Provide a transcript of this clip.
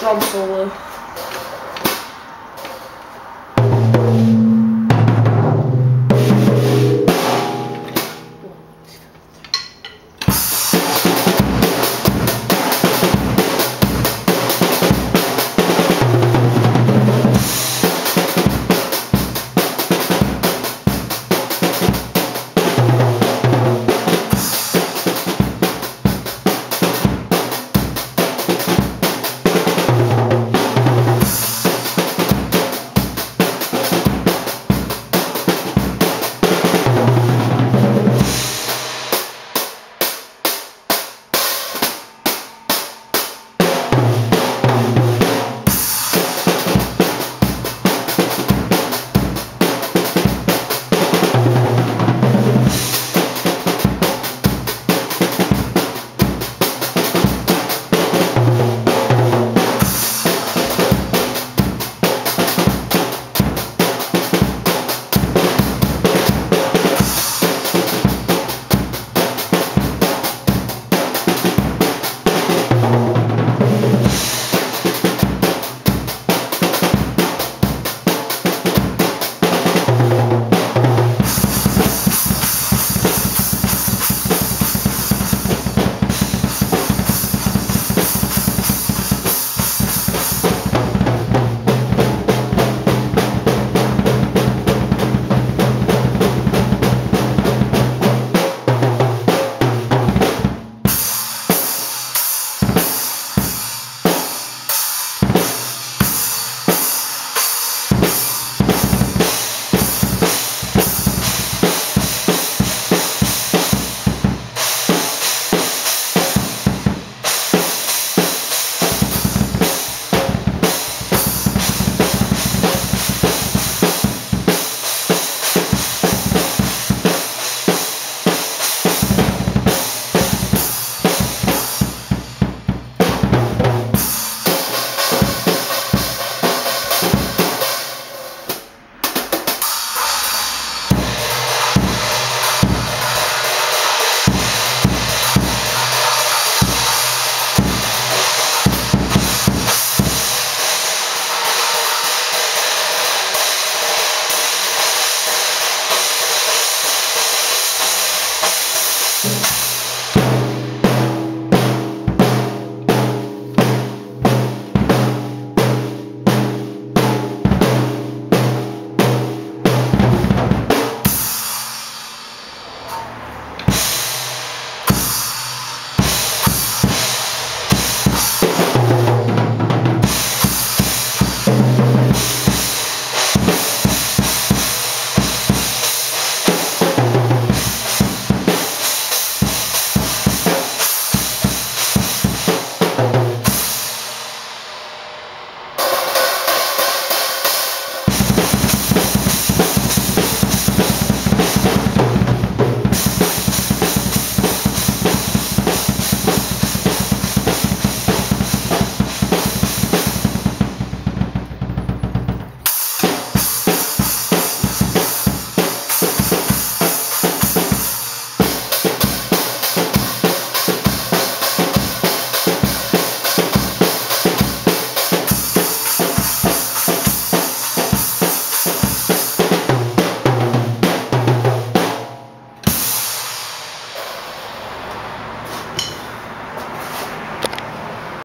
drum solo.